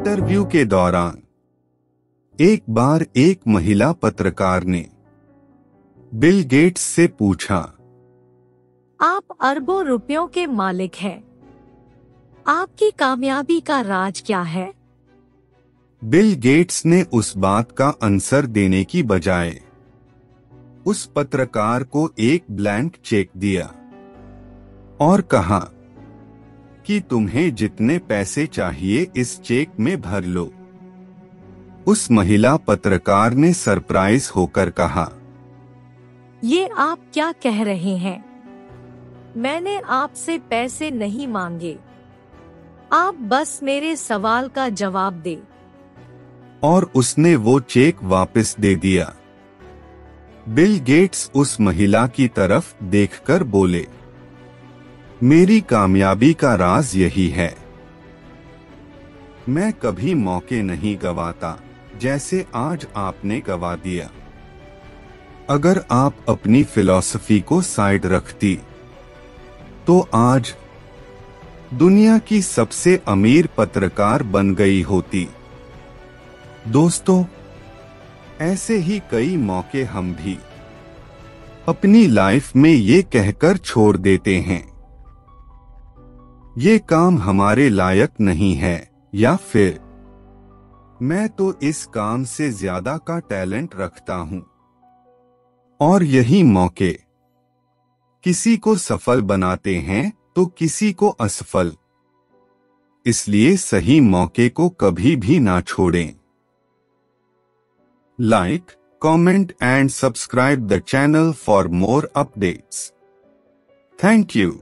Interview के दौरान एक बार एक महिला पत्रकार ने बिल गेट्स से पूछा आप अरबों रुपयों के मालिक हैं। आपकी कामयाबी का राज क्या है? बिल गेट्स ने उस बात का आंसर देने की बजाय उस पत्रकार को एक ब्लैंक चेक दिया और कहा कि तुम्हें जितने पैसे चाहिए इस चेक में भर लो। उस महिला पत्रकार ने सरप्राइज़ होकर कहा ये आप क्या कह रहे हैं? मैंने आपसे पैसे नहीं मांगे। आप बस मेरे सवाल का जवाब दे। और उसने वो चेक वापस दे दिया। बिल गेट्स उस महिला की तरफ़ देखकर बोले मेरी कामयाबी का राज यही है। मैं कभी मौके नहीं गवाता, जैसे आज आपने गवा दिया। अगर आप अपनी फिलॉसफी को साइड रखती तो आज दुनिया की सबसे अमीर पत्रकार बन गई होती। दोस्तों, ऐसे ही कई मौके हम भी अपनी लाइफ में ये कहकर छोड़ देते हैं। ये काम हमारे लायक नहीं है, या फिर? मैं तो इस काम से ज़्यादा का टैलेंट रखता हूँ। और यही मौके। किसी को सफल बनाते हैं तो किसी को असफल। इसलिए सही मौके को कभी भी ना छोड़ें। Like comment and subscribe the channel for more updates thank you